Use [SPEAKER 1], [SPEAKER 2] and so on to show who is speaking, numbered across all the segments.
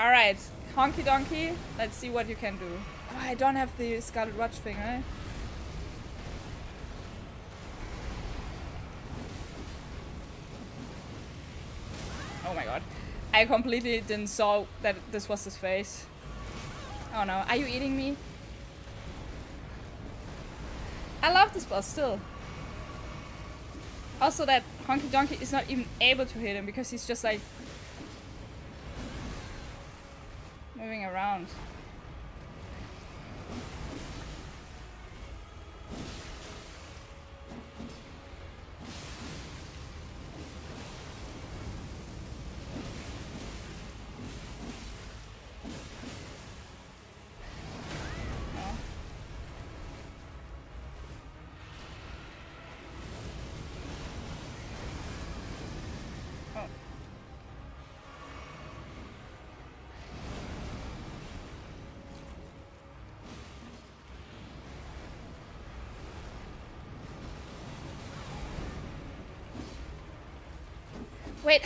[SPEAKER 1] Alright, Honky Donkey, let's see what you can do. Oh, I don't have the Scarlet Watch thing, right? Oh my god. I completely didn't saw that this was his face. Oh no, are you eating me? I love this boss still. Also that Honky Donkey is not even able to hit him because he's just like moving around.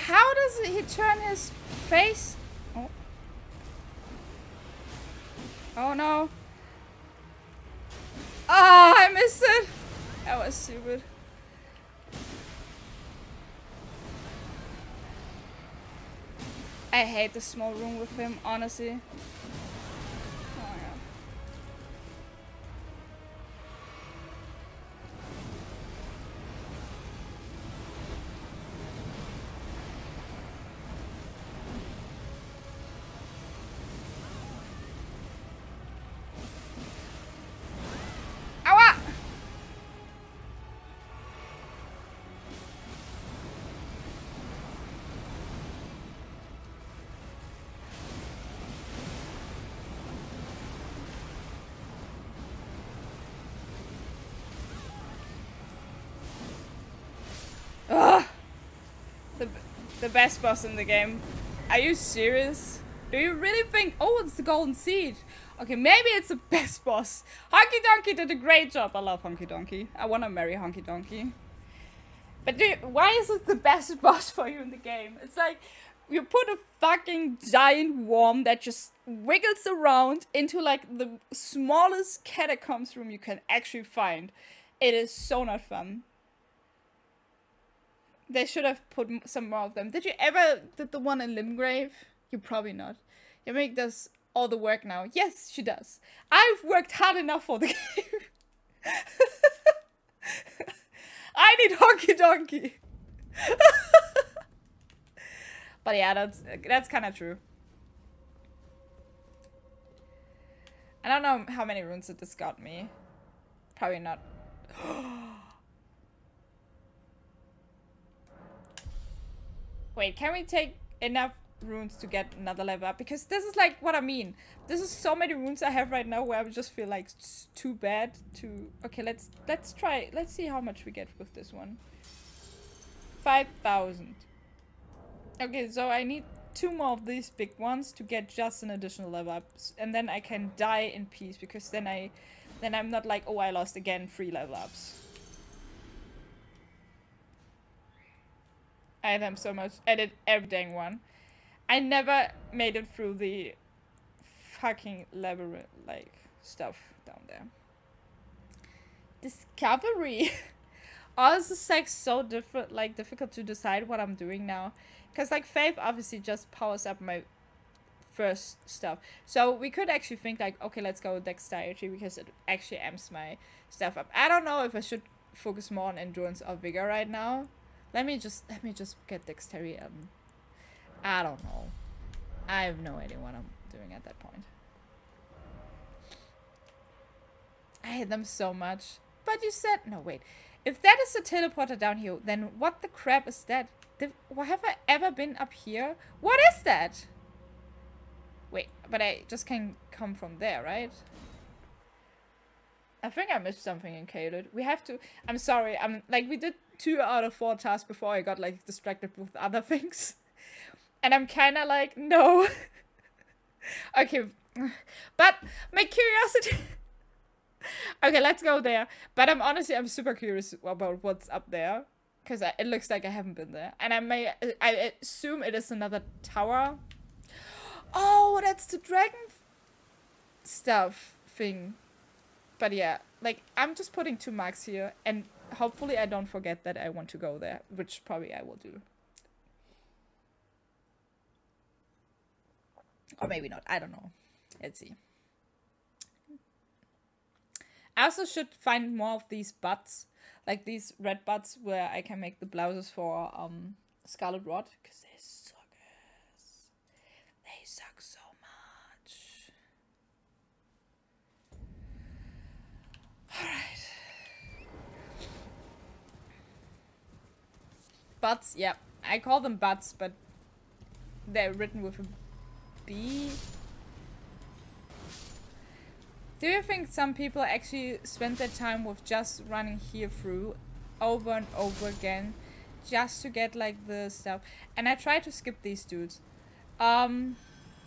[SPEAKER 1] How does he turn his face? Oh. Oh no. Oh, I missed it. That was stupid. I hate the small room with him, honestly. The, best boss in the game. Are you serious? Do you really think, oh, it's the golden seed? Okay, maybe it's the best boss. Honky Donkey did a great job. I love Honky Donkey. I want to marry Honky Donkey. But you, why is it the best boss for you in the game? It's like you put a fucking giant worm that just wiggles around into like the smallest catacombs room you can actually find. It is so not fun. They should have put some more of them. Did you ever did the one in Limgrave? You probably not. Yamik does all the work now. Yes, she does. I've worked hard enough for the game. I need honky donkey. but yeah, that's that's kind of true. I don't know how many runes it this got me. Probably not. Oh, Wait, can we take enough runes to get another level up? Because this is like what I mean. This is so many runes I have right now where I just feel like it's too bad to. Okay, let's let's try. Let's see how much we get with this one. Five thousand. Okay, so I need two more of these big ones to get just an additional level up, and then I can die in peace because then I, then I'm not like oh I lost again three level ups. I hate them so much. I did every dang one. I never made it through the fucking labyrinth like stuff down there. Discovery. oh, this is like so different, like difficult to decide what I'm doing now, because like faith obviously just powers up my first stuff. So we could actually think like, okay, let's go with dexterity because it actually amps my stuff up. I don't know if I should focus more on endurance or vigor right now. Let me just let me just get dexterity. Um, I don't know. I have no idea what I'm doing at that point. I hate them so much. But you said no. Wait, if that is a teleporter down here, then what the crap is that? Did, have I ever been up here? What is that? Wait, but I just can come from there, right? I think I missed something in Caelid. We have to. I'm sorry. I'm like we did two out of four tasks before I got like distracted with other things, and I'm kind of like no. okay, but my curiosity. okay, let's go there. But I'm honestly I'm super curious about what's up there because it looks like I haven't been there, and I may I assume it is another tower. Oh, that's the dragon stuff thing. But yeah, like I'm just putting two marks here and hopefully I don't forget that I want to go there, which probably I will do. Or maybe not. I don't know. Let's see. I also should find more of these butts, like these red butts where I can make the boluses for um Scarlet Rot, because they suck. They suck so much. Alright. Butts, yeah. I call them butts, but they're written with a B. Do you think some people actually spend their time with just running here through over and over again just to get like the stuff? And I try to skip these dudes. Um,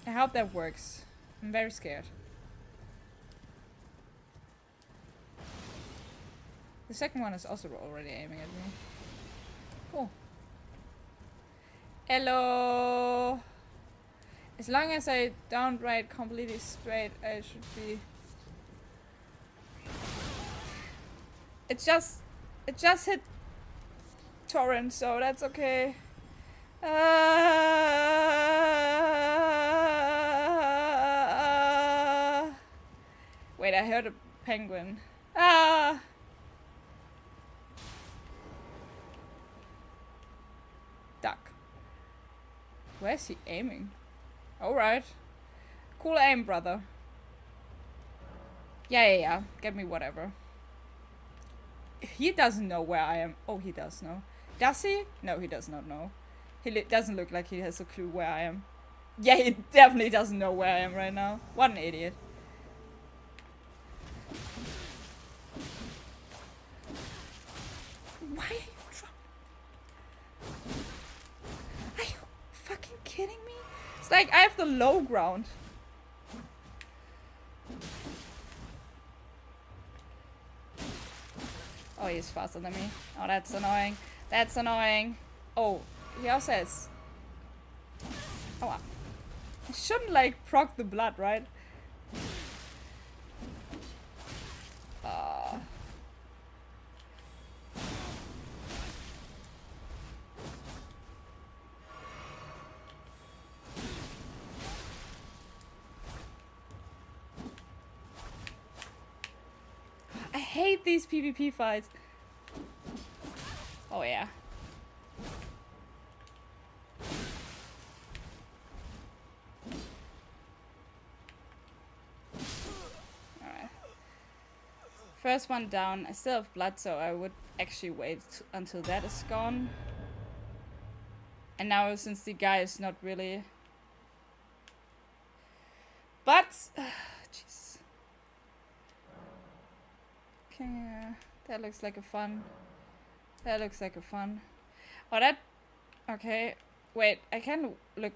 [SPEAKER 1] I hope that works. I'm very scared. The second one is also already aiming at me. Cool. Hello. As long as I don't write completely straight, I should be It just, it just hit torrent, so that's okay. Uh, wait, I heard a penguin. Ah. Where's he aiming? Alright. Cool aim, brother. Yeah, yeah, yeah. Get me whatever. He doesn't know where I am. Oh, he does know. Does he? No, he does not know. He doesn't look like he has a clue where I am. Yeah, he definitely doesn't know where I am right now. What an idiot. Why are you Are you fucking kidding me? It's like I have the low ground. Oh, he's faster than me. Oh, that's annoying. That's annoying. Oh, he also has... Oh, I shouldn't, like, proc the blood, right? PvP fights. Oh yeah. Alright. First one down. I still have blood, so I would actually wait until that is gone. And now, since the guy is not really... But... Jeez. Okay, that looks like a fun. That looks like a fun. Oh, that. Okay, wait. I can look.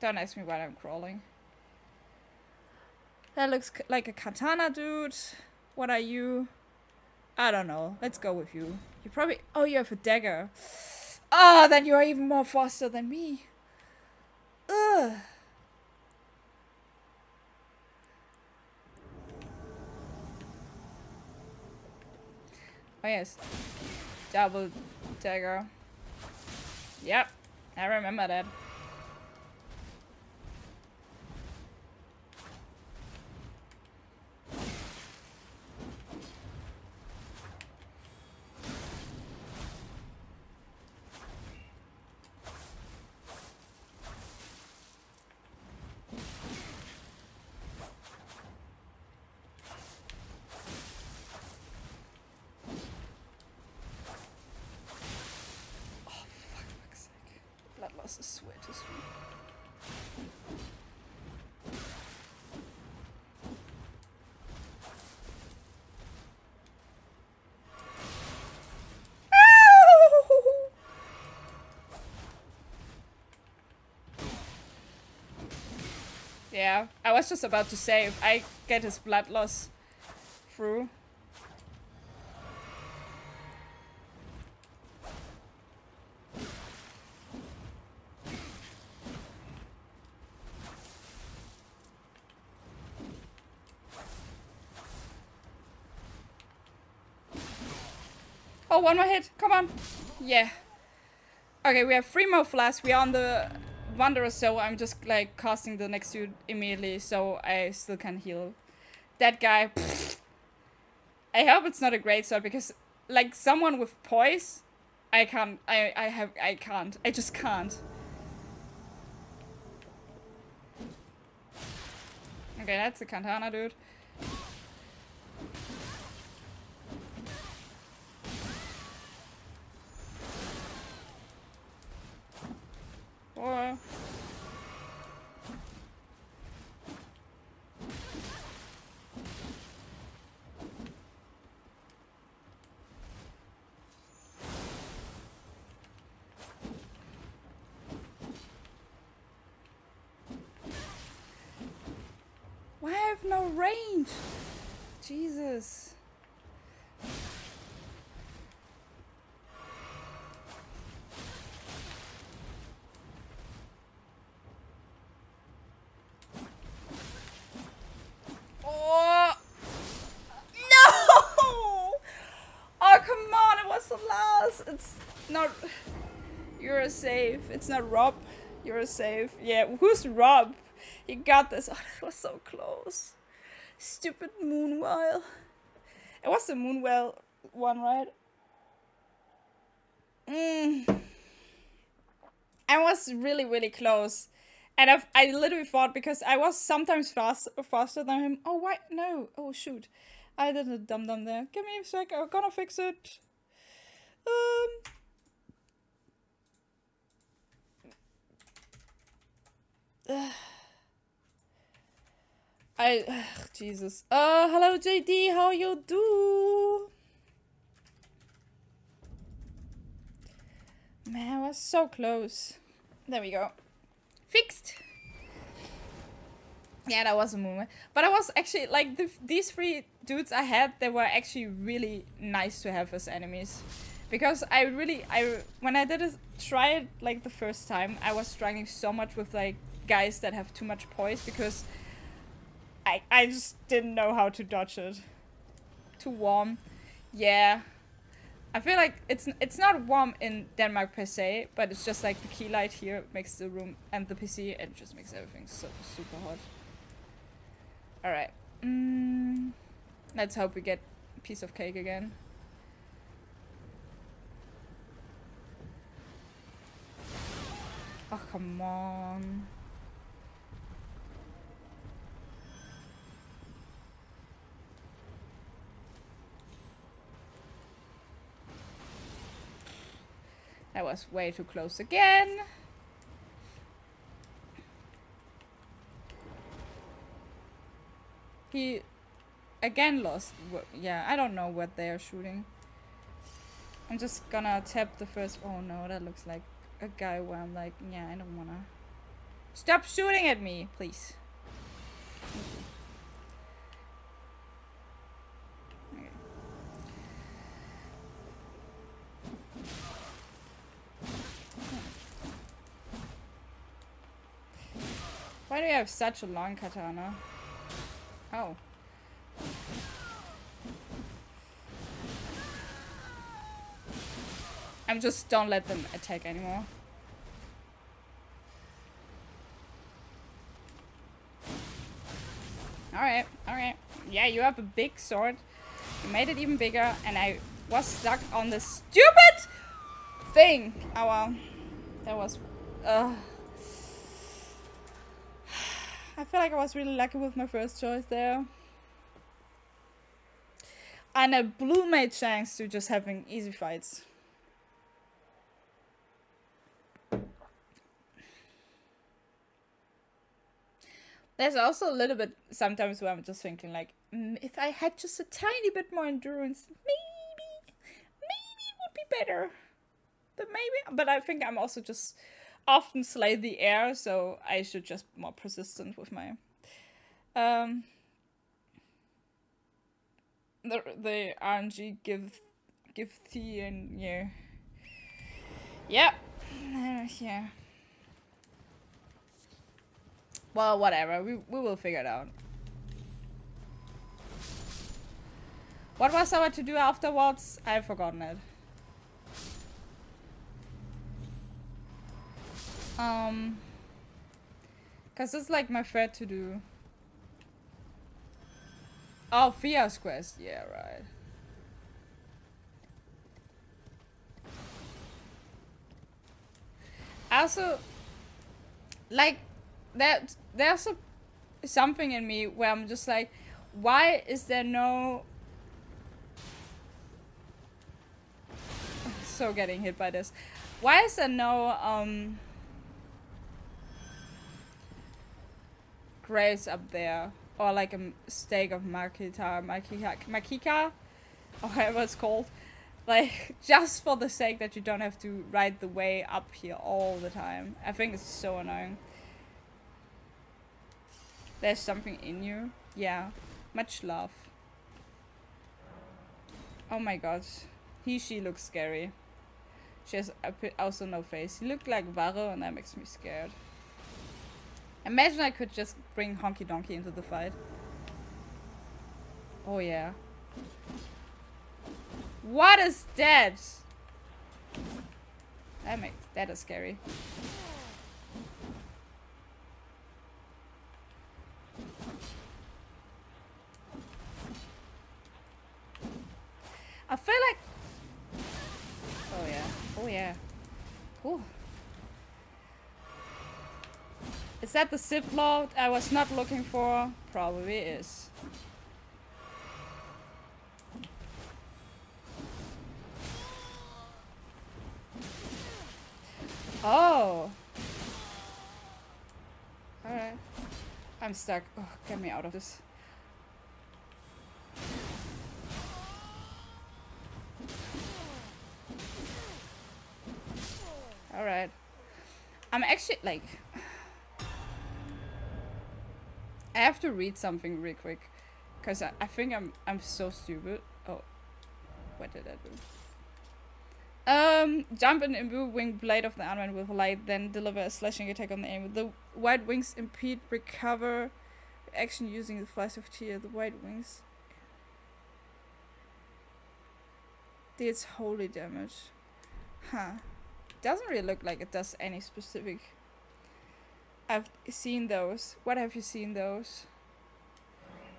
[SPEAKER 1] Don't ask me why I'm crawling. That looks like a katana, dude. What are you? I don't know. Let's go with you. You probably. Oh, you have a dagger. Ah, oh, then you are even more faster than me. Ugh. Oh yes. Double dagger. Yep. I remember that. Yeah, I was just about to say, if I get his blood loss through... Oh, one more hit. Come on. Yeah. Okay, we have three more flasks. We are on the Wanderer, so I'm just like casting the next suit immediately so I still can heal. That guy. Pfft. I hope it's not a great sword because like someone with poise, I can't. I I have. I can't. I just can't. Okay, that's a katana, dude. Or Why I have no range? Jesus. Oh no! Oh come on! It was the last. It's not. You're safe. It's not Rob. You're safe. Yeah. Who's Rob? You got this. Oh, that was so close. Stupid Moonveil. It was the Moonveil one, right? Mm. I was really, really close. And I've, I literally thought because I was sometimes fast, faster than him. Oh, why? No. Oh, shoot. I did a dum dum there. Give me a sec. I'm gonna fix it. Um. I ugh, Jesus. Uh hello JD, how you do? Man, I was so close. There we go. Fixed. Yeah, that was a moment. But I was actually like the, these three dudes I had, they were actually really nice to have as enemies. Because I really I when I did it try it like the first time, I was struggling so much with like guys that have too much poise because I, I just didn't know how to dodge it. Too warm. Yeah. I feel like it's it's not warm in Denmark per se, but it's just like the key light here makes the room and the PC and just makes everything so super hot. Alright. Mm, let's hope we get a piece of cake again. Oh, come on. That was way too close again. He again lost. Yeah, I don't know what they are shooting. I'm just gonna tap the first. Oh no, that looks like a guy where I'm like, yeah, I don't wanna. Stop shooting at me, please. Have such a long katana? Oh. I'm just don't let them attack anymore. Alright, alright. Yeah, you have a big sword. You made it even bigger, and I was stuck on the stupid thing. Oh well. That was... Uh, I feel like I was really lucky with my first choice there. And a blue made chance to just having easy fights. There's also a little bit sometimes where I'm just thinking like, mm, if I had just a tiny bit more endurance, maybe, maybe it would be better. But maybe, but I think I'm also just often slay the air, so I should just be more persistent with my um the the RNG give give T and yeah. Yeah. Uh, yeah. Well, whatever. We we will figure it out. What was our to do afterwards? I've forgotten it. Um, cause it's like my fair to do. Oh, Fia's quest. Yeah, right. Also, like, that there's a, something in me where I'm just like, why is there no so getting hit by this. Why is there no um graves up there? Or like a stake of Makita, Makika, Makika? Or whatever it's called. Like, just for the sake that you don't have to ride the way up here all the time. I think it's so annoying. There's something in you. Yeah. Much love. Oh my god. He, she looks scary. She has also no face. He looked like Varré and that makes me scared. Imagine I could just bring Honky Donkey into the fight. Oh yeah. What is that? That makes that is scary. I feel like Oh yeah. Oh yeah. Cool. Is that the zip load I was not looking for? Probably is. Oh. Alright. I'm stuck. Oh, get me out of this. Alright. I'm actually, like... I have to read something real quick. Because I, I think I'm I'm so stupid. Oh. What did I do? Um, jump and imbue wing blade of the Ant-Man with light, then deliver a slashing attack on the aim. The white wings impede recover action using the flash of tear. The white wings deals holy damage. Huh doesn't really look like it does any specific. I've seen those. What have you seen those?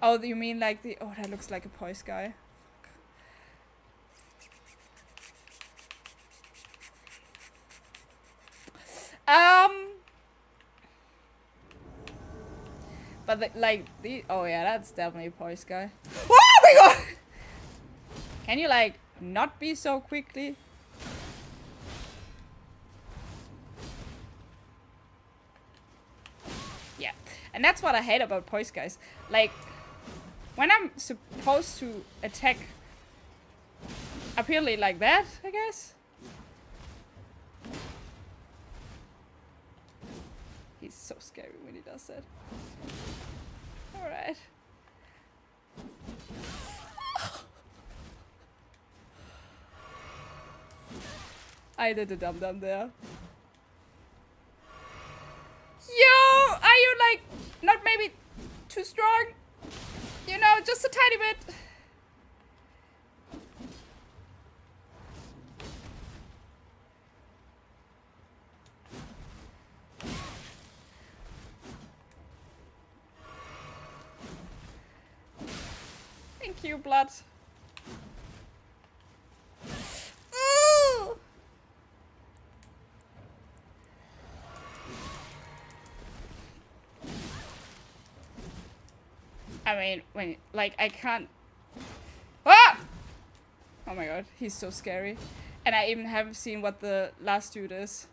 [SPEAKER 1] Oh, you mean like the... Oh, that looks like a poise guy. Um... But the, like the oh yeah, that's definitely a poise guy. Oh my god! Can you like not be so quickly? And that's what I hate about poise guys. Like, when I'm supposed to attack apparently like that, I guess. He's so scary when he does that. Alright. I did a dum dum there. Not maybe too strong? You know, just a tiny bit. I mean, when, like, I can't... Ah! Oh my god, he's so scary. And I even haven't seen what the last dude is.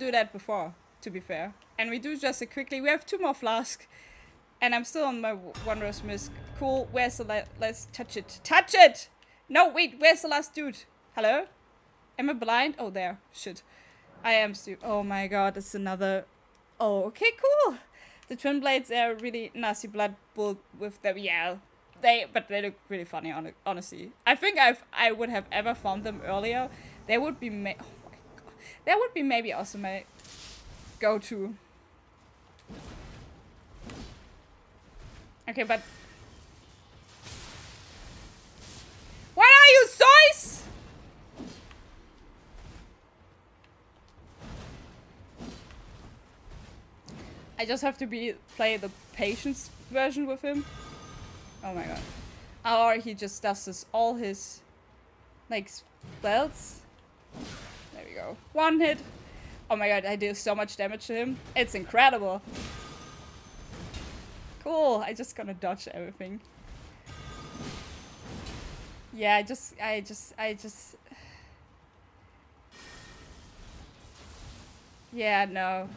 [SPEAKER 1] Do that before, to be fair. And we do just it quickly. We have two more flasks. And I'm still on my Wondrous Mist. Cool. Where's the last... Let's touch it. Touch it! No, wait. Where's the last dude? Hello? Am I blind? Oh, there. Shit. I am super. Oh my god, it's another. Oh, okay, cool. The twin blades are really nasty blood bull with them. Yeah, they but they look really funny. On honestly, I think I've I would have ever found them earlier. They would be. Oh that would be maybe also my go-to. Okay, but What are you, Sois? I just have to be play the patience version with him. Oh my god. Or he just does this all his like spells. Go. One hit. Oh my god, I do so much damage to him. It's incredible. Cool, I just gonna dodge everything. Yeah, I just, I just, I just... Yeah, no.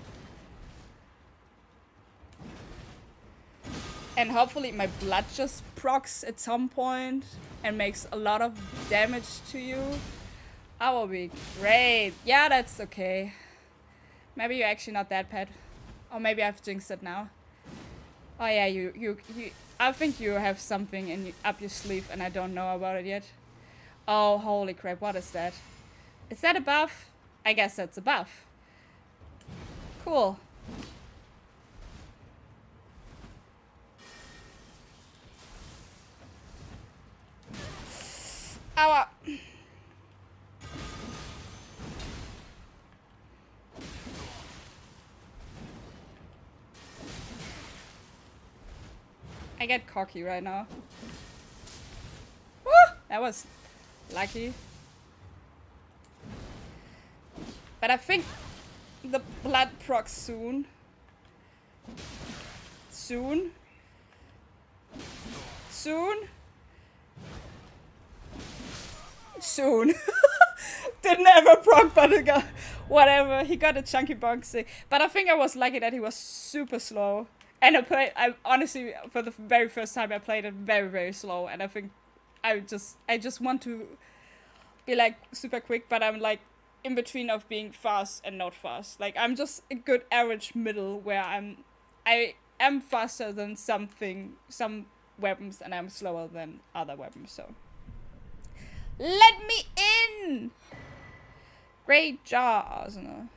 [SPEAKER 1] And hopefully my blood just procs at some point and makes a lot of damage to you. That will be great. Yeah, that's okay. Maybe you're actually not that bad. Or maybe I've jinxed it now. Oh yeah, you, you, you, I think you have something in up your sleeve and I don't know about it yet. Oh, holy crap, what is that? Is that a buff? I guess that's a buff. Cool. Ow. I get cocky right now. Woo! That was lucky. But I think the blood proc soon. Soon. Soon. Soon. Didn't ever proc, but it got whatever. He got a chunky boxy. But I think I was lucky that he was super slow. And I played, I honestly, for the very first time, I played it very, very slow. And I think I just, I just want to be like super quick, but I'm like in between of being fast and not fast. Like I'm just a good average middle where I'm, I am faster than something, some weapons, and I'm slower than other weapons. So let me in. Great job, Arsenal.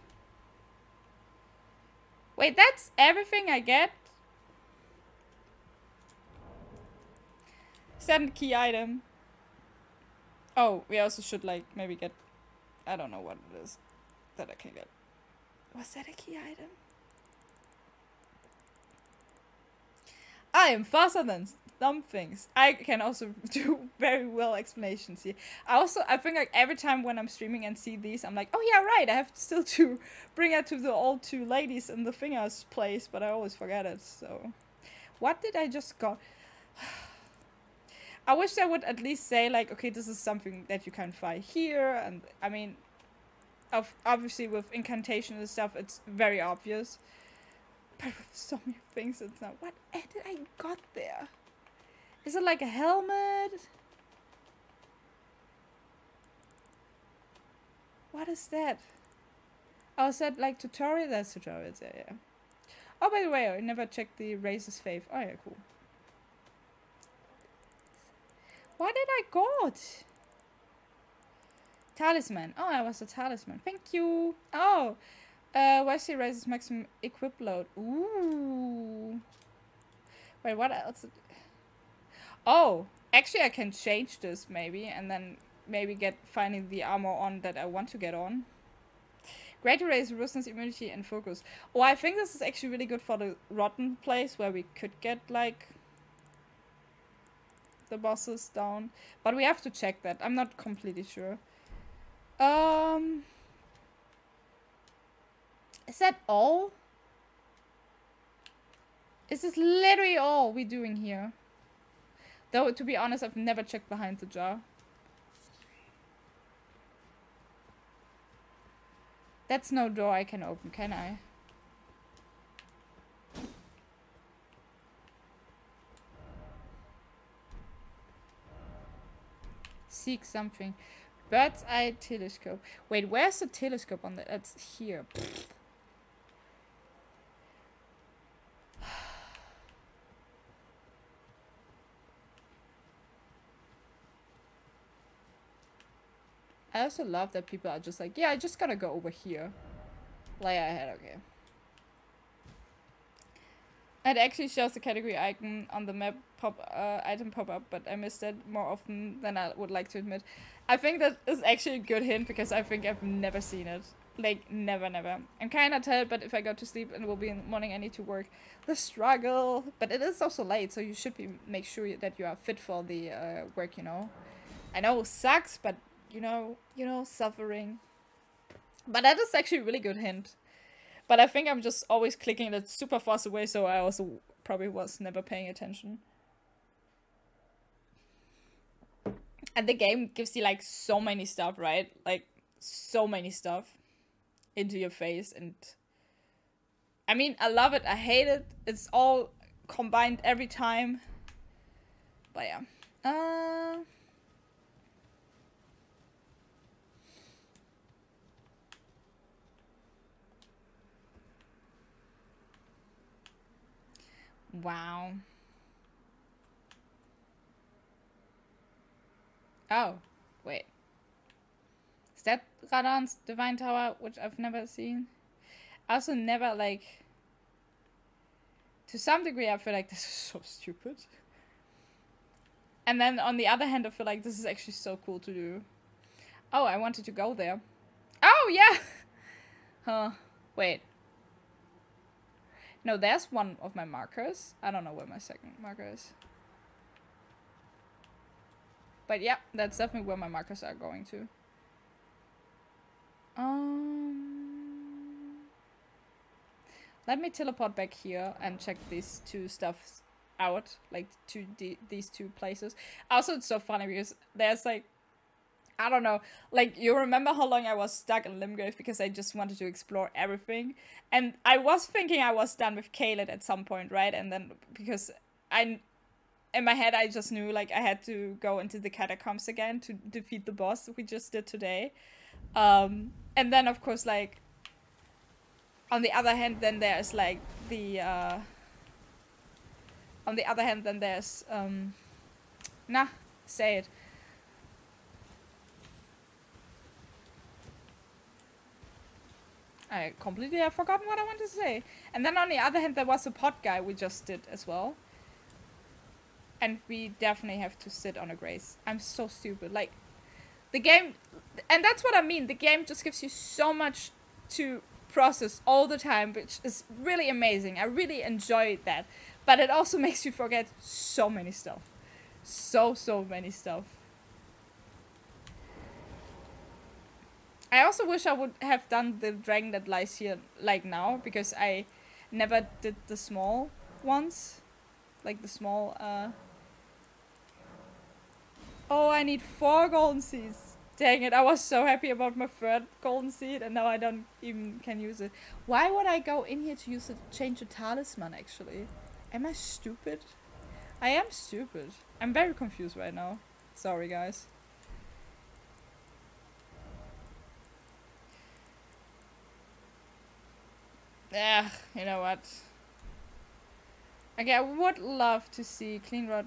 [SPEAKER 1] Wait, that's everything I get? Send key item. Oh, we also should like maybe get I don't know what it is that I can get. Was that a key item? I am faster than some things. I can also do very well explanations here. I also I think like every time when I'm streaming and see these, I'm like, oh yeah, right. I have still to bring it to the old two ladies in the fingers place, but I always forget it. So, what did I just got? I wish they would at least say like, okay, this is something that you can find here, and I mean, of obviously with incantation and stuff, it's very obvious. But with so many things, it's not. What eh, did I got there? Is it like a helmet? What is that? Oh, is that like tutorial? That's tutorials, yeah, yeah. Oh, by the way, I never checked the Razor's Faith. Oh, yeah, cool. What did I got? Talisman. Oh, I was a talisman. Thank you. Oh, uh, Wesley raises maximum equip load. Ooh. Wait, what else? Oh, actually I can change this maybe and then maybe get finally the armor on that I want to get on. Great raise resistance, immunity, and focus. Oh, I think this is actually really good for the rotten place where we could get like the bosses down. But we have to check that. I'm not completely sure. Um, is that all? Is this literally all we're doing here? Though, to be honest, I've never checked behind the jar. That's no door I can open, can I? Seek something. Bird's eye telescope. Wait, where's the telescope on the? That's here. I also love that people are just like, yeah, I just gotta go over here. Layer ahead, okay. It actually shows the category icon on the map pop uh, item pop up, but I missed it more often than I would like to admit. I think that is actually a good hint because I think I've never seen it. Like, never, never. I'm kinda tired, but if I go to sleep and it will be in the morning, I need to work. The struggle! But it is also late, so you should be make sure that you are fit for the uh, work, you know? I know sucks, but you know, you know, suffering. But that is actually a really good hint. But I think I'm just always clicking it super fast away, so I also probably was never paying attention. And the game gives you like so many stuff, right? Like so many stuff into your face and I mean, I love it. I hate it. It's all combined every time. But yeah. Uh Wow. Oh, wait. Is that Radahn's Divine Tower, which I've never seen? I also never, like... To some degree, I feel like this is so stupid. And then on the other hand, I feel like this is actually so cool to do. Oh, I wanted to go there. Oh, yeah! Huh. Wait. No, there's one of my markers. I don't know where my second marker is. But yeah, that's definitely where my markers are going to. Um, let me teleport back here and check these two stuffs out, like two these two places. Also, it's so funny because there's like I don't know. Like you remember how long I was stuck in Limgrave because I just wanted to explore everything, and I was thinking I was done with Caelid at some point, right? And then because I, in my head, I just knew like I had to go into the catacombs again to defeat the boss we just did today, um, and then of course like. On the other hand, then there's like the. Uh, on the other hand, then there's um, nah, say it I completely have forgotten what I wanted to say. And then on the other hand, there was a pot guy we just did as well. And we definitely have to sit on a grace. I'm so stupid. Like, the game... And that's what I mean. The game just gives you so much to process all the time, which is really amazing. I really enjoy that. But it also makes you forget so many stuff. So, so many stuff. I also wish I would have done the dragon that lies here like now because I never did the small ones. Like the small uh Oh, I need four golden seeds. Dang it, I was so happy about my third golden seed and now I don't even can use it. Why would I go in here to use it change the talisman actually? Am I stupid? I am stupid. I'm very confused right now. Sorry guys. Yeah, you know what? Okay, I would love to see Cleanrot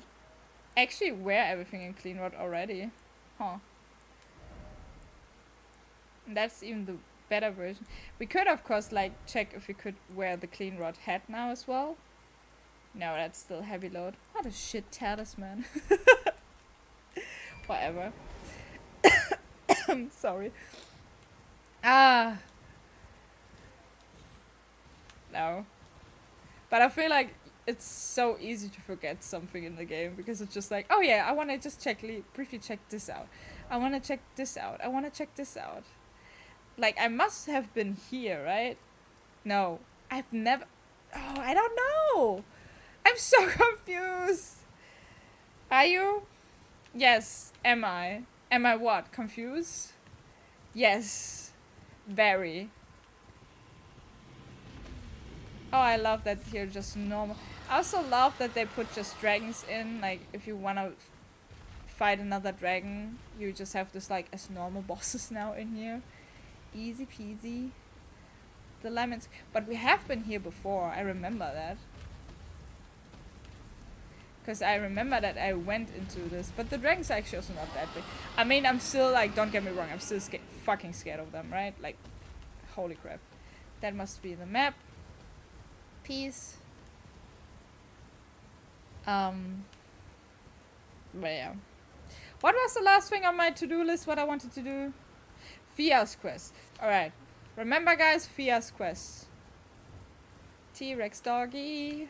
[SPEAKER 1] actually wear everything in Cleanrot already. Huh. That's even the better version. We could, of course, like, check if we could wear the Cleanrot hat now as well. No, that's still heavy load. What a shit talisman. Whatever. I'm sorry. Ah, No. But I feel like it's so easy to forget something in the game because it's just like, oh yeah, I want to just check briefly check this out. I want to check this out. I want to check this out. Like I must have been here, right? No, I've never. Oh, I don't know. I'm so confused. Are you? Yes. Am I? Am I what? Confused? Yes. Very. Oh, I love that here just normal. I also love that they put just dragons in, like if you want to fight another dragon. You just have this like as normal bosses now in here. Easy peasy. The lemons. But we have been here before. I remember that. Because I remember that I went into this. But the dragons are actually also not that big. I mean, I'm still like, don't get me wrong, I'm still sca fucking scared of them, right? Like, holy crap. That must be the map. Peace. Um, but yeah. What was the last thing on my to-do list what I wanted to do? Fia's quest. Alright. Remember guys, Fia's quest. T-Rex doggy.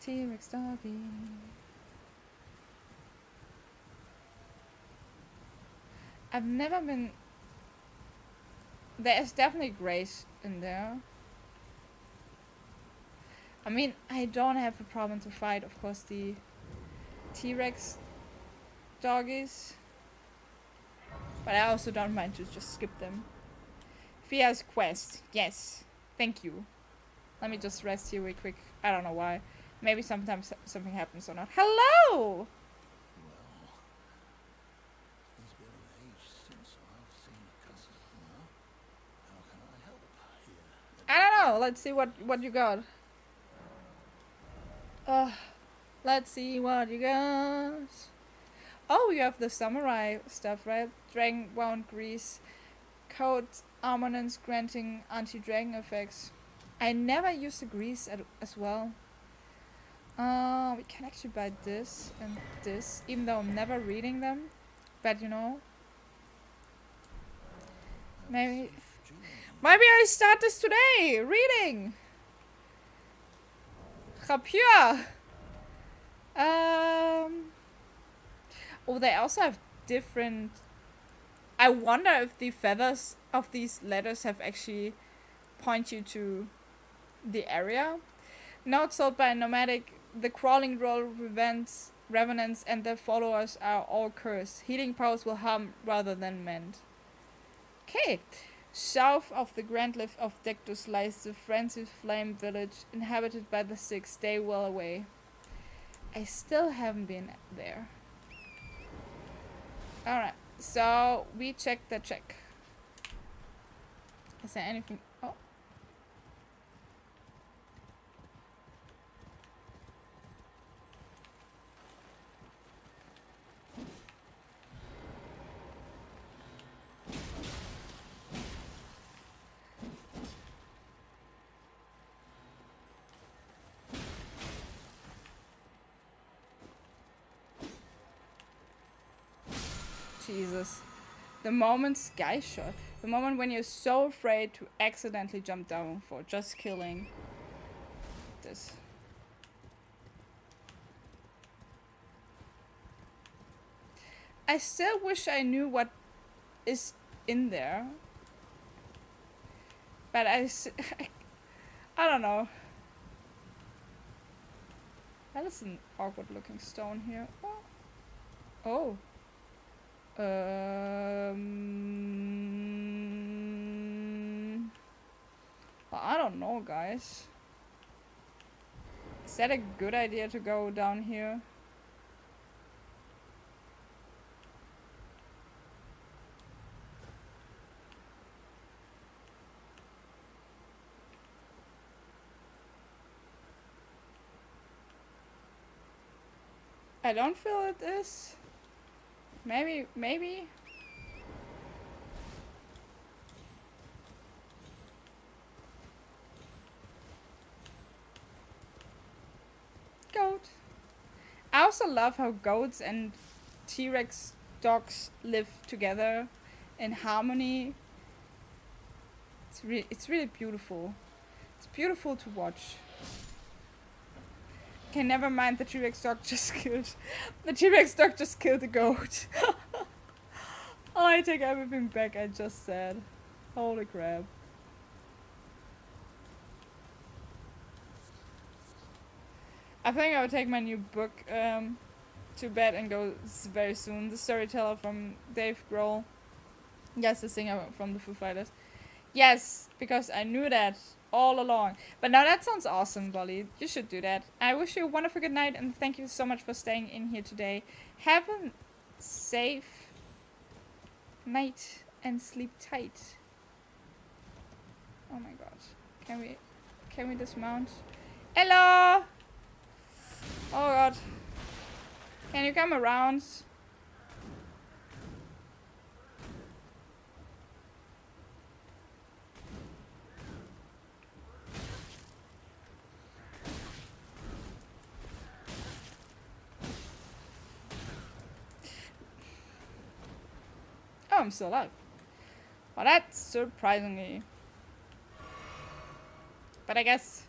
[SPEAKER 1] T-Rex doggy. I've never been... There's definitely grace in there. I mean, I don't have a problem to fight, of course, the T-Rex doggies. But I also don't mind to just skip them. Fia's quest. Yes. Thank you. Let me just rest here real quick. I don't know why. Maybe sometimes something happens or not. Hello! I don't know. Let's see what what you got. Uh, let's see what you got. Oh, you have the samurai stuff, right? Dragon wound grease, code armaments granting anti-dragon effects. I never use the grease as well. Uh, we can actually buy this and this, even though I'm never reading them. But you know, maybe, maybe I start this today, reading. Rapier. Um. Oh, they also have different. I wonder if the feathers of these letters have actually point you to the area. Not sold by nomadic the crawling roll revenants, revenants and their followers are all cursed. Healing powers will harm rather than mend. Okay. South of the Grand Lift of Dectus lies the Frenzied Flame village, inhabited by the sick. Stay well away. I still haven't been there. Alright, so we check the check. Is there anything Jesus. The moment sky shot. The moment when you're so afraid to accidentally jump down for just killing this. I still wish I knew what is in there. But I, I don't know. That is an awkward looking stone here. Oh. oh. Um, I don't know, guys. Is that a good idea to go down here? I don't feel it is. Maybe, maybe. Goat. I also love how goats and T-Rex dogs live together in harmony. It's really, it's really beautiful. It's beautiful to watch. Okay, never mind. The T-Rex dog just killed. The T-Rex dog just killed the goat. I take everything back I just said. Holy crap. I think I will take my new book um, to bed and go very soon. The Storyteller from Dave Grohl. Yes, the singer from the Foo Fighters. Yes, because I knew that all along. But now that sounds awesome, Bolly. You should do that. I wish you a wonderful good night and thank you so much for staying in here today. Have a safe night and sleep tight. Oh my god. Can we can we dismount? Hello! Oh god. Can you come around? I'm still alive. Well, that's surprisingly. But I guess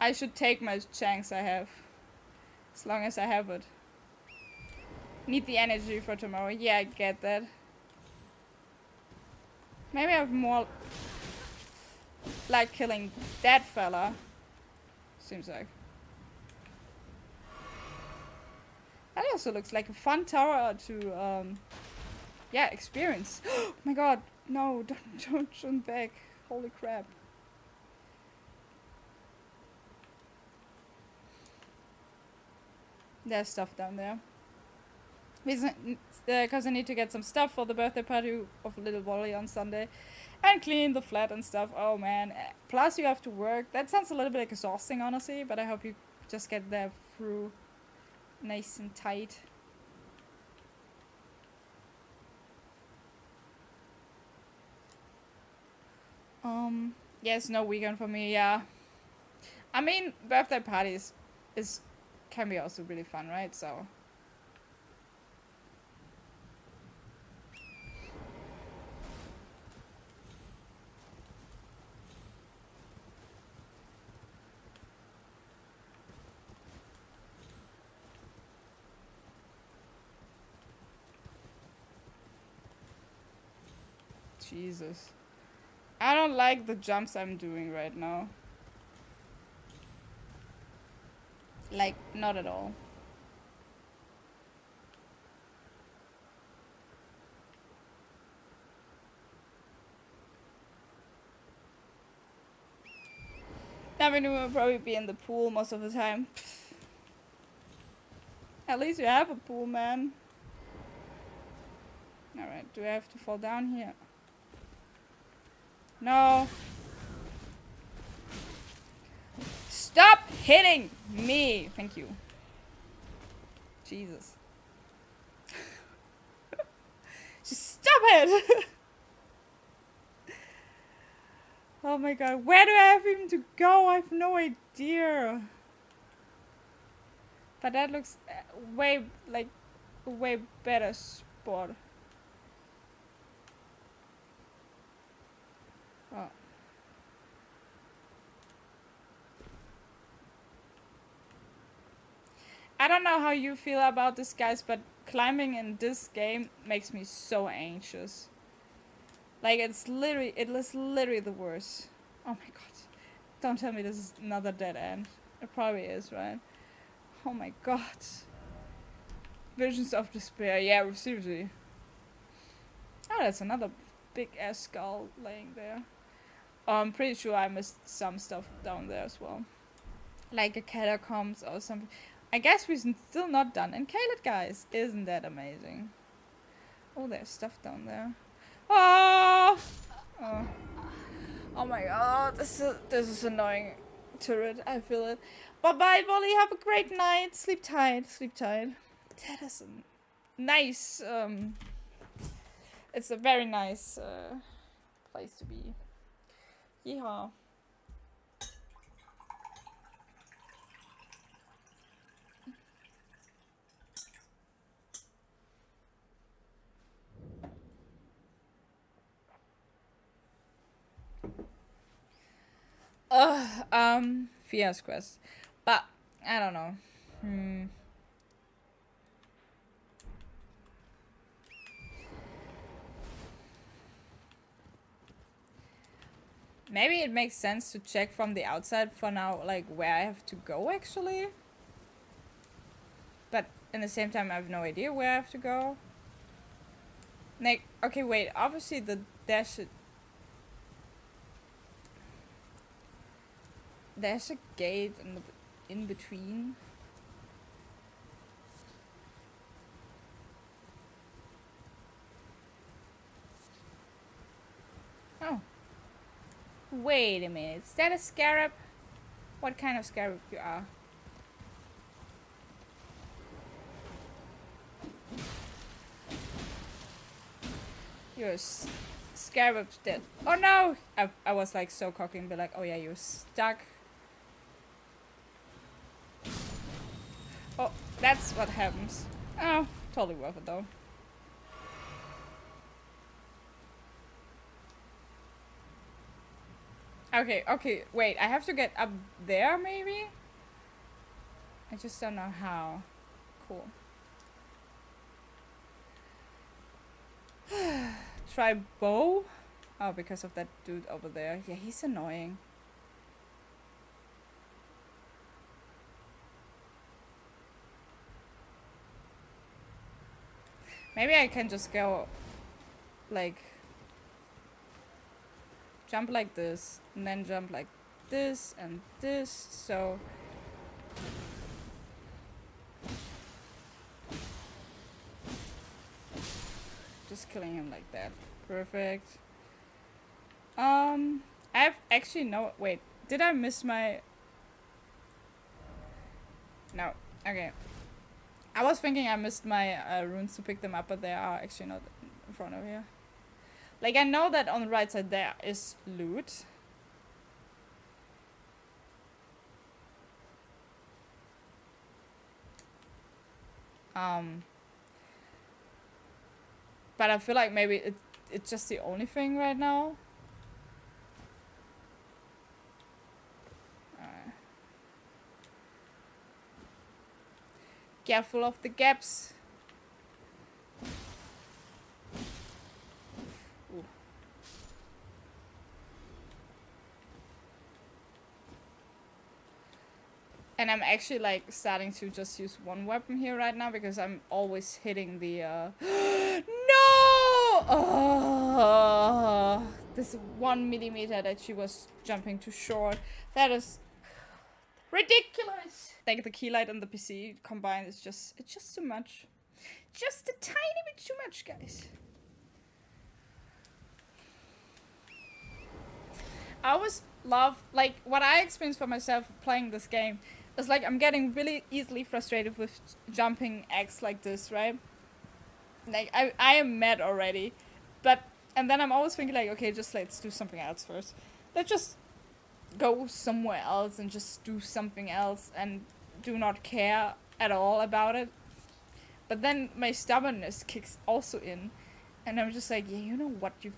[SPEAKER 1] I should take my chance I have. As long as I have it. Need the energy for tomorrow. Yeah, I get that. Maybe I have more like killing that fella. Seems like. That also looks like a fun tower to um, yeah, experience. oh my god, no, don't, don't turn back. Holy crap. There's stuff down there. Because uh, I need to get some stuff for the birthday party of Little Wally on Sunday. And clean the flat and stuff. Oh man. Plus you have to work. That sounds a little bit exhausting, honestly. But I hope you just get there through nice and tight. Um, yes, no weekend for me, yeah. I mean, birthday parties is can be also really fun, right? So. Jesus. I don't like the jumps I'm doing right now. Like, not at all. Avenue will probably be in the pool most of the time. At least you have a pool, man. Alright, do I have to fall down here? No. Stop hitting me. Thank you. Jesus. Just stop it. oh my god. Where do I have him to go? I have no idea. But that looks uh, way, like, way better spot. Oh. I don't know how you feel about this, guys, but climbing in this game makes me so anxious. Like, it's literally, it is literally the worst. Oh my god. Don't tell me this is another dead end. It probably is, right? Oh my god. Visions of despair. Yeah, seriously. Oh, that's another big ass skull laying there. Oh, I'm pretty sure I missed some stuff down there as well. Like a catacombs or something. I guess we're still not done And Caelid, guys. Isn't that amazing? Oh, there's stuff down there. Oh! Oh, oh my god, this is, this is annoying turret. I feel it. Bye-bye, Bolly. Have a great night. Sleep tight. Sleep tight. That is a nice, um... It's a very nice uh, place to be. Yeehaw. Ugh, um, Fias Quest. But, I don't know. Hmm. Maybe it makes sense to check from the outside for now, like, where I have to go, actually. But, in the same time, I have no idea where I have to go. Like, okay, wait, obviously the dash there's a gate in the in between. Oh. Wait a minute. Is that a scarab? What kind of scarab you are? You're scarab dead. Oh no! I, I was like so cocky and be like, oh yeah, you're stuck. Oh, that's what happens. Oh, totally worth it though. Okay, okay, wait, I have to get up there maybe? I just don't know how. Cool. Try bow? Oh, because of that dude over there. Yeah, he's annoying. Maybe I can just go like jump like this and then jump like this and this so. Just killing him like that. Perfect. Um I've actually no wait. Did I miss my no. Okay I was thinking I missed my uh, runes to pick them up but they are actually not in front of here like, I know that on the right side there is loot. Um, but I feel like maybe it, it's just the only thing right now. Careful of the gaps. And I'm actually like starting to just use one weapon here right now because I'm always hitting the uh No oh, this one millimeter that she was jumping too short. That is ridiculous. Like the key light and the PC combined is just it's just too much. Just a tiny bit too much, guys. I always love like what I experienced for myself playing this game it's like I'm getting really easily frustrated with jumping X like this, right? Like I I am mad already, but and then I'm always thinking like, okay, just let's do something else first. Let's just go somewhere else and just do something else and do not care at all about it. But then my stubbornness kicks also in, and I'm just like, yeah, you know what, you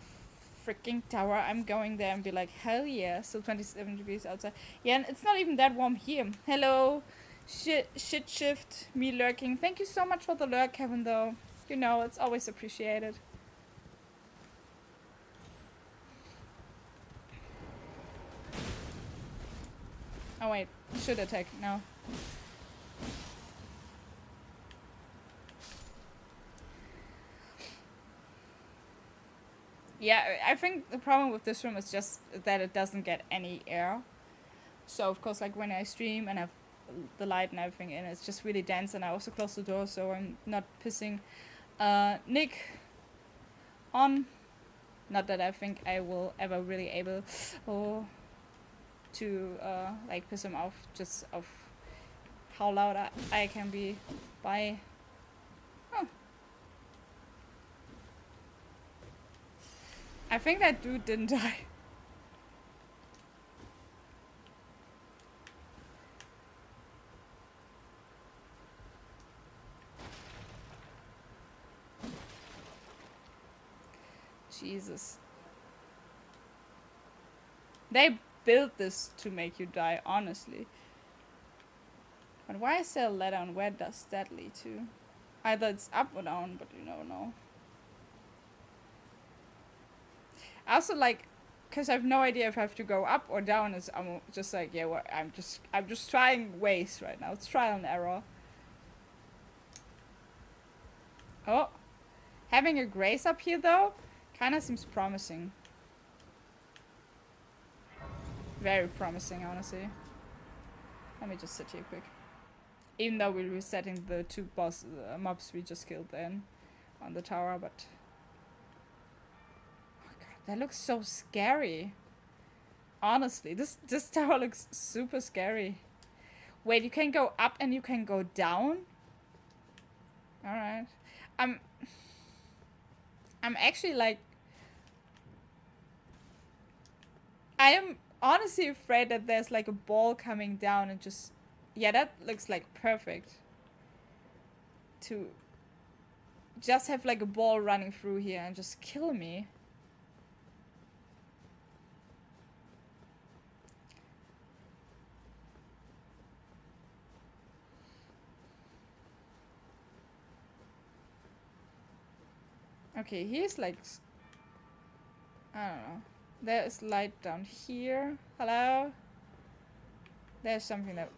[SPEAKER 1] freaking tower. I'm going there and be like, hell yeah. Still 27 degrees outside. Yeah, and it's not even that warm here. Hello. Shit, shit shift, me lurking. Thank you so much for the lurk, Kevin, though. You know, it's always appreciated. Oh wait, should attack, no. Yeah, I think the problem with this room is just that it doesn't get any air. So of course, like when I stream and have the light and everything in, it's just really dense. And I also close the door so I'm not pissing uh, Nick on. Not that I think I will ever really able or to uh, like piss him off just of how loud I, I can be by I think that dude didn't die. Jesus. They built this to make you die, honestly. But why is there a letter and where does lead to? Either it's up or down, but you don't know. Also like, cause I have no idea if I have to go up or down. Is I'm just like yeah, well, I'm just I'm just trying ways right now. It's trial and error. Oh, having a grace up here though, kind of seems promising. Very promising, honestly. Let me just sit here quick. Even though we're resetting the two boss uh, mobs we just killed then on the tower, but oh god, that looks so scary. Honestly, this this tower looks super scary. Wait, you can go up and you can go down? Alright. I'm I'm actually like I am honestly afraid that there's like a ball coming down and just yeah, that looks like perfect. To just have like a ball running through here and just kill me. Okay, here's like... I don't know. There's light down here. Hello? There's something that...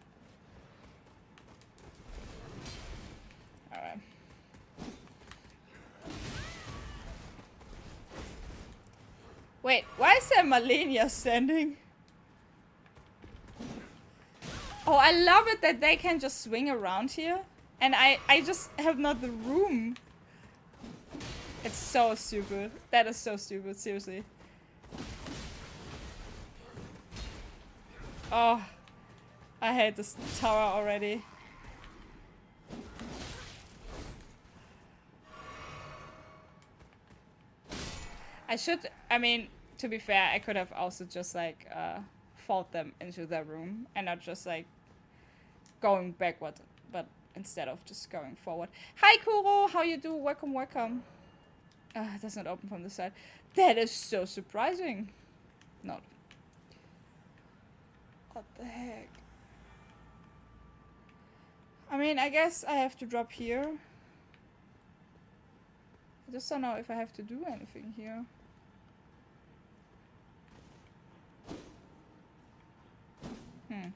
[SPEAKER 1] Alright. Wait, why is there Malenia standing? Oh, I love it that they can just swing around here. And I, I just have not the room. It's so stupid. That is so stupid, seriously. Oh, I hate this tower already. I should, I mean, to be fair, I could have also just like uh, fought them into their room and not just like going backward, but instead of just going forward. Hi Kuro, how you do? Welcome, welcome. Uh, it does not open from the side. That is so surprising. Not. What the heck? I mean, I guess I have to drop here. I just don't know if I have to do anything here. Hmm.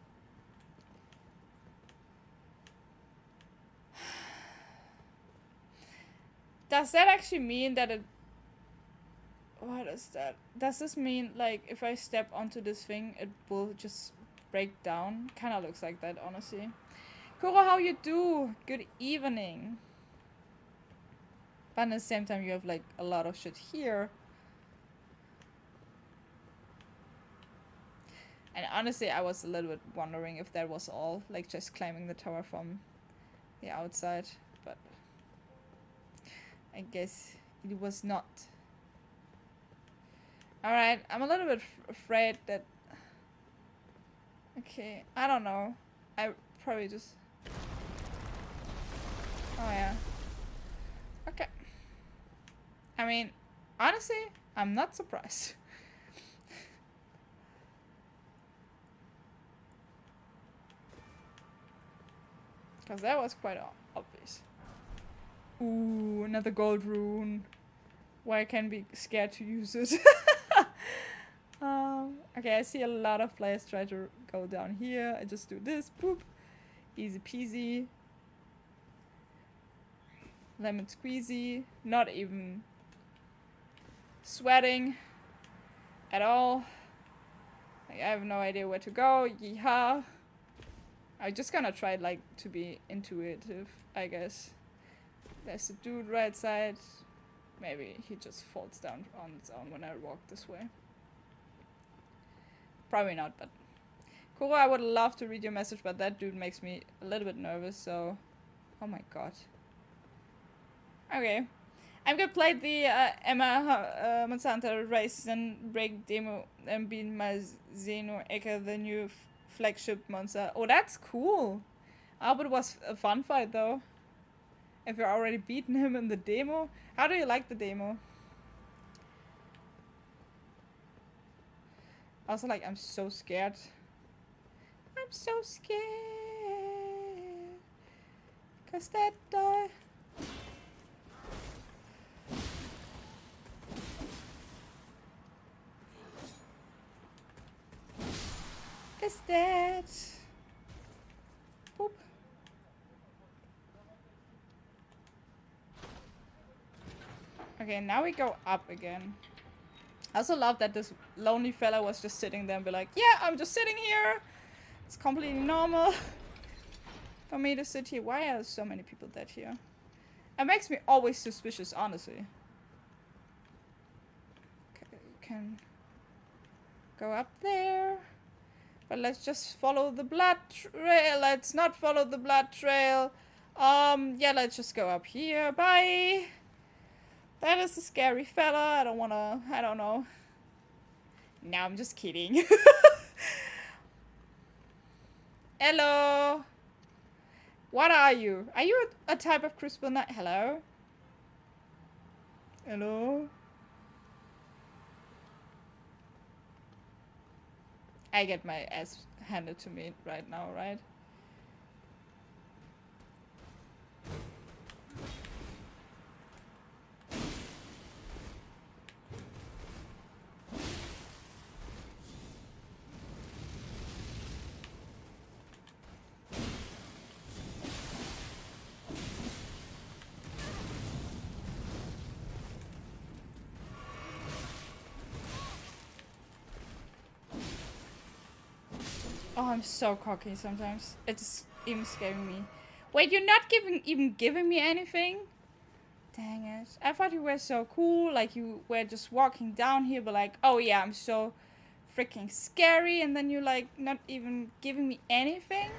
[SPEAKER 1] Does that actually mean that it... What is that? Does this mean, like, if I step onto this thing, it will just break down? Kinda looks like that, honestly. Kuro, how you do? Good evening. But at the same time, you have, like, a lot of shit here. And honestly, I was a little bit wondering if that was all, like, just climbing the tower from the outside. But I guess it was not. Alright, I'm a little bit afraid that... Okay, I don't know. I probably just... Oh yeah. Okay. I mean, honestly, I'm not surprised. Because that was quite obvious. Ooh, another gold rune. Why I can be scared to use it. okay, I see a lot of players try to go down here. I just do this, boop. Easy peasy. Lemon squeezy. Not even sweating at all. Like, I have no idea where to go. Yeehaw. I'm just gonna try like to be intuitive, I guess. There's a dude right side. Maybe he just falls down on its own when I walk this way. Probably not, but... Kuro, I would love to read your message, but that dude makes me a little bit nervous, so... Oh my god. Okay. I'm gonna play the uh, Emma uh, Monsanto race and break demo and beat my Zeno Eka, the new flagship monster. Oh, that's cool. Albert was a fun fight, though. If you're already beaten him in the demo. How do you like the demo? Also, like, I'm so scared. I'm so scared. Cause that die. Is. Boop. Okay, now we go up again. I also love that this lonely fella was just sitting there and be like, yeah, I'm just sitting here. It's completely normal for me to sit here. Why are so many people dead here? It makes me always suspicious, honestly. Okay, you can go up there. But let's just follow the blood trail. Let's not follow the blood trail. Um, yeah, let's just go up here. Bye. That is a scary fella. I don't wanna, I don't know. Now I'm just kidding. Hello. What are you? Are you a, a type of Crucible nut? Hello? Hello? I get my ass handed to me right now, right? I'm so cocky sometimes. It's even scaring me. Wait, you're not giving even giving me anything? Dang it. I thought you were so cool. Like you were just walking down here, but like, oh yeah, I'm so freaking scary. And then you're like not even giving me anything?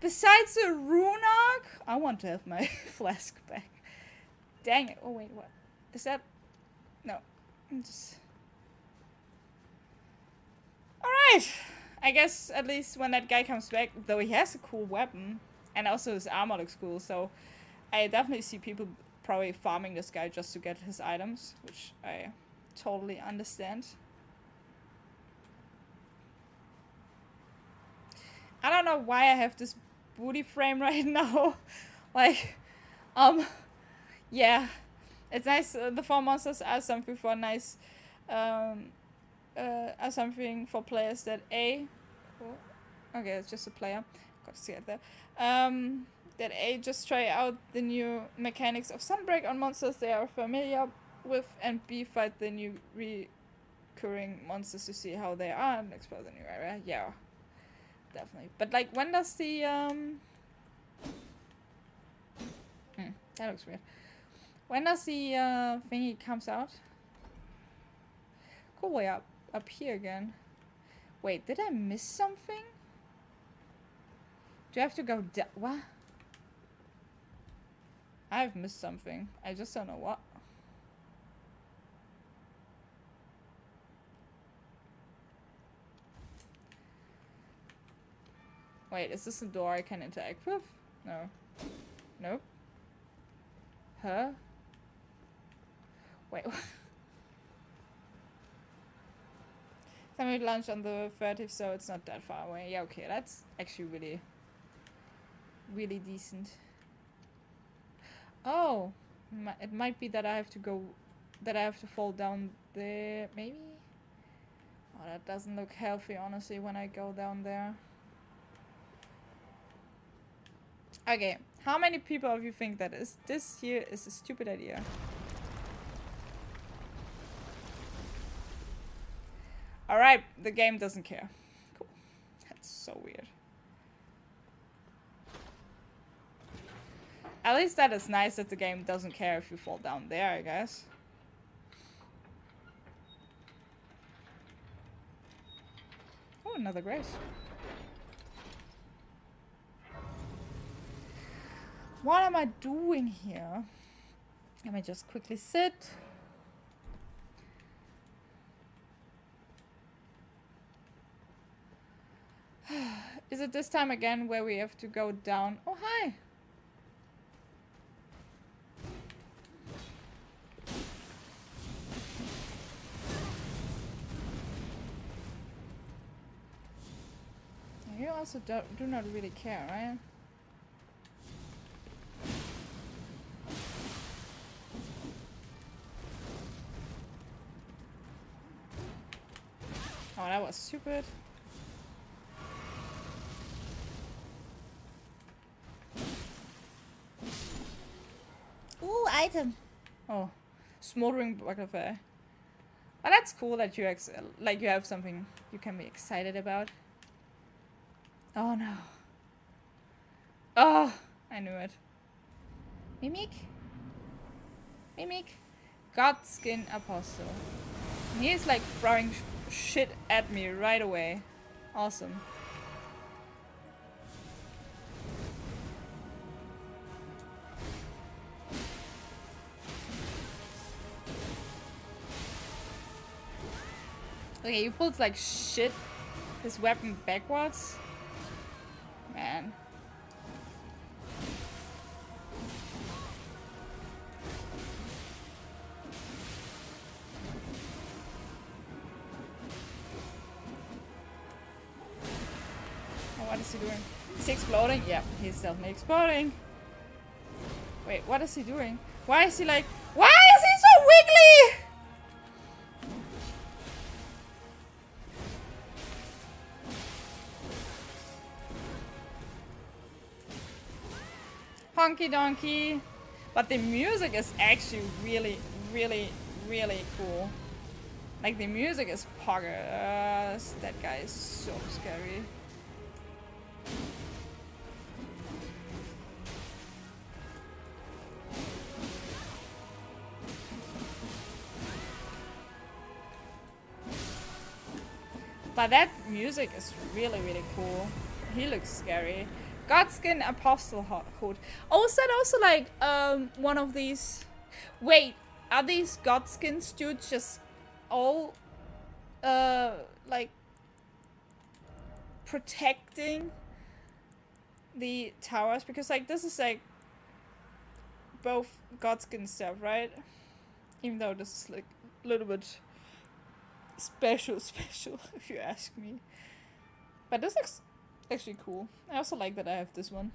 [SPEAKER 1] Besides the rune arc? I want to have my flask back. Dang it. Oh wait, what? Is that... No. I'm just... Alright. I guess at least when that guy comes back, though he has a cool weapon, and also his armor looks cool, so I definitely see people probably farming this guy just to get his items, which I totally understand. I don't know why I have this booty frame right now. like, um, yeah, it's nice. Uh, the four monsters are something for a nice, um, uh, as something for players that A, oh, okay, it's just a player, got to see it there, um, that A, just try out the new mechanics of Sunbreak on monsters they are familiar with, and B, fight the new recurring monsters to see how they are and explore the new area, yeah, definitely. But like, when does the, um, hmm, that looks weird. When does the uh, thingy comes out? Cool way up up here again. Wait, did I miss something? Do I have to go down? What? I've missed something. I just don't know what. Wait, is this a door I can interact with? No. Nope. Huh? Wait, Summit lunch on the 30th, so it's not that far away. Yeah, okay, that's actually really, really decent. Oh, it might be that I have to go, that I have to fall down there, maybe? Oh, that doesn't look healthy, honestly, when I go down there. Okay, how many people of you think that is this here is a stupid idea? Alright, the game doesn't care. Cool. That's so weird. At least that is nice that the game doesn't care if you fall down there, I guess. Oh, another grace. What am I doing here? Let me just quickly sit. Is it this time again where we have to go down? Oh, hi! You also do, do not really care, right? Oh, that was stupid.
[SPEAKER 2] Item.
[SPEAKER 1] Oh, smoldering butterfly. But that's cool that you ex like you have something you can be excited about. Oh no. Oh, I knew it. Mimic? Mimic? Godskin Apostle. He's like throwing sh shit at me right away. Awesome. Okay, he pulls like shit his weapon backwards. Man. Oh, what is he doing? Is he exploding? Yeah, he's definitely exploding. Wait, what is he doing? Why is he like... Why is he so wiggly? Honky donkey. But the music is actually really, really, really cool. Like the music is poggers. That guy is so scary. But that music is really, really cool. He looks scary. Godskin Apostle Hood. Oh, that also like um one of these? Wait, are these Godskins dudes just all uh like protecting the towers? Because like this is like both Godskin stuff, right? Even though this is like a little bit special, special if you ask me. But this looks actually cool. I also like that I have this one.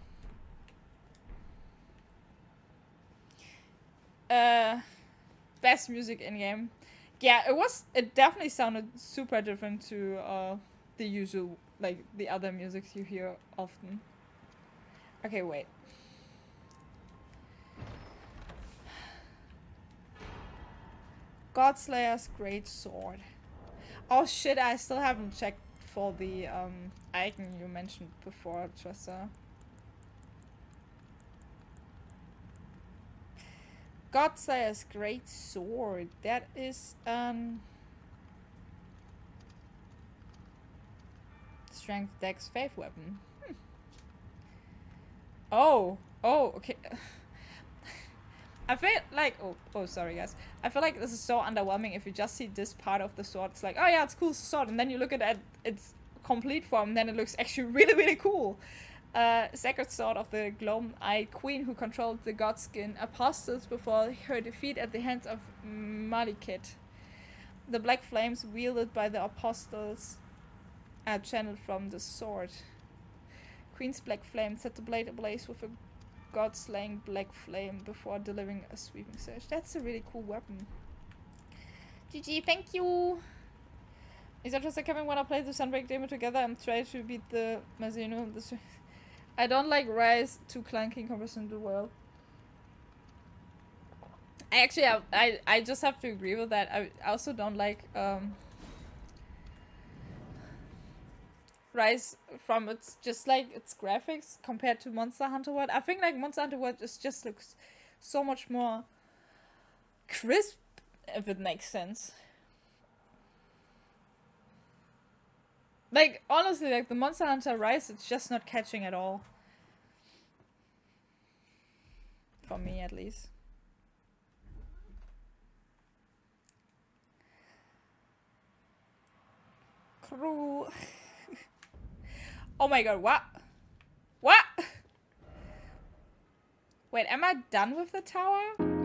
[SPEAKER 1] Uh, best music in game. Yeah, it was. It definitely sounded super different to uh the usual like the other music you hear often. Okay, wait. Godslayer's Great Sword. Oh shit, I still haven't checked for the um, icon you mentioned before, Tressa. Godslayer's Great Sword. That is um Strength Dex Faith weapon. Hmm. Oh, oh, okay. I feel like oh oh sorry guys. I feel like this is so underwhelming if you just see this part of the sword. It's like, oh yeah, it's cool sword, and then you look at it, its complete form, then it looks actually really, really cool. Uh, Sacred Sword of the Gloam-Eyed Queen who controlled the Godskin Apostles before her defeat at the hands of Maliketh. The black flames wielded by the Apostles are channeled from the sword. Queen's black flame set the blade ablaze with a god slaying black flame before delivering a sweeping surge. That's a really cool weapon. GG, thank you! Is that just like Kevin when I play the Sunbreak demo together and try to beat the Malzeno? I don't like Rise too clunky in comparison to the world. I actually I, I I just have to agree with that. I also don't like um Rise from its just like its graphics compared to Monster Hunter World. I think like Monster Hunter World just just looks so much more crisp if it makes sense. Like honestly, like the Monster Hunter Rise, it's just not catching at all. For me at least. Crew. Oh my god, what? What? Wait, am I done with the tower?